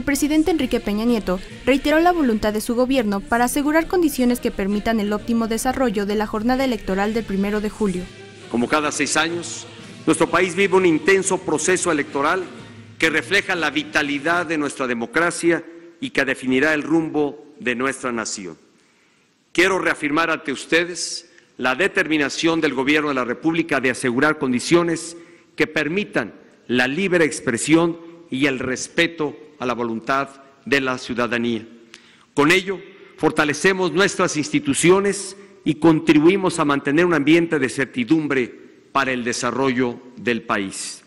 el presidente Enrique Peña Nieto reiteró la voluntad de su gobierno para asegurar condiciones que permitan el óptimo desarrollo de la jornada electoral del primero de julio. Como cada seis años, nuestro país vive un intenso proceso electoral que refleja la vitalidad de nuestra democracia y que definirá el rumbo de nuestra nación. Quiero reafirmar ante ustedes la determinación del Gobierno de la República de asegurar condiciones que permitan la libre expresión y el respeto a la voluntad de la ciudadanía. Con ello, fortalecemos nuestras instituciones y contribuimos a mantener un ambiente de certidumbre para el desarrollo del país.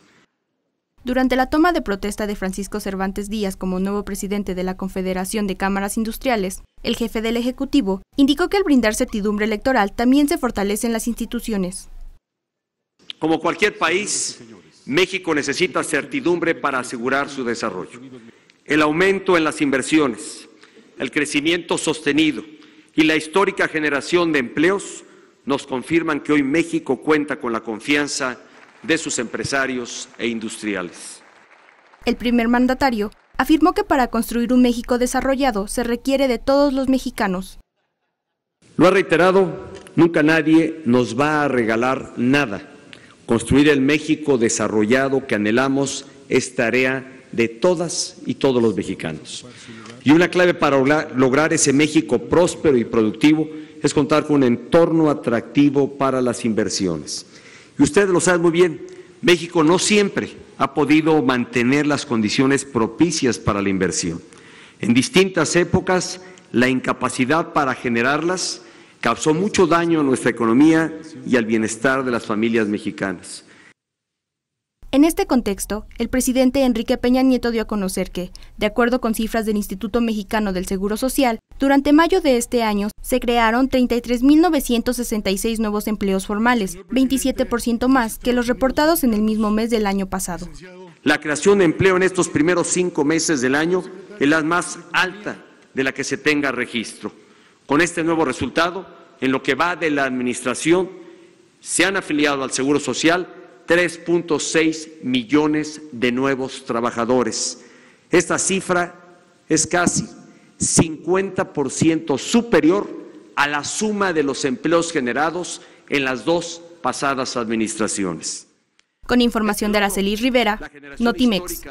Durante la toma de protesta de Francisco Cervantes Díaz como nuevo presidente de la Confederación de Cámaras Industriales, el jefe del Ejecutivo indicó que al brindar certidumbre electoral también se fortalecen las instituciones. Como cualquier país, México necesita certidumbre para asegurar su desarrollo. El aumento en las inversiones, el crecimiento sostenido y la histórica generación de empleos nos confirman que hoy México cuenta con la confianza de sus empresarios e industriales. El primer mandatario afirmó que para construir un México desarrollado se requiere de todos los mexicanos. Lo ha reiterado, nunca nadie nos va a regalar nada. Construir el México desarrollado que anhelamos es tarea de todas y todos los mexicanos. Y una clave para lograr ese México próspero y productivo es contar con un entorno atractivo para las inversiones. Y ustedes lo saben muy bien, México no siempre ha podido mantener las condiciones propicias para la inversión. En distintas épocas, la incapacidad para generarlas causó mucho daño a nuestra economía y al bienestar de las familias mexicanas. En este contexto, el presidente Enrique Peña Nieto dio a conocer que, de acuerdo con cifras del Instituto Mexicano del Seguro Social, durante mayo de este año se crearon 33.966 nuevos empleos formales, 27% más que los reportados en el mismo mes del año pasado. La creación de empleo en estos primeros cinco meses del año es la más alta de la que se tenga registro. Con este nuevo resultado, en lo que va de la Administración, se han afiliado al Seguro Social 3.6 millones de nuevos trabajadores. Esta cifra es casi 50% superior a la suma de los empleos generados en las dos pasadas administraciones. Con información de Araceli Rivera, Notimex.